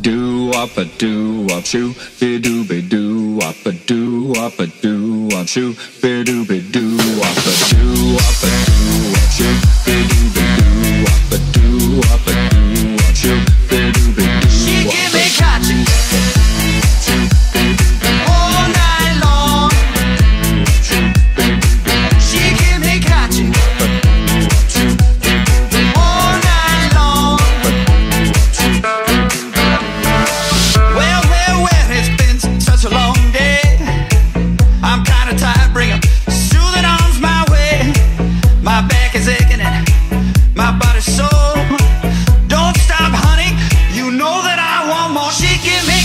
Do up a do up shoo, be do be do up a do up a do up shoo, be do be do My back is aching and my body's sore. Don't stop, honey. You know that I want more. She give me.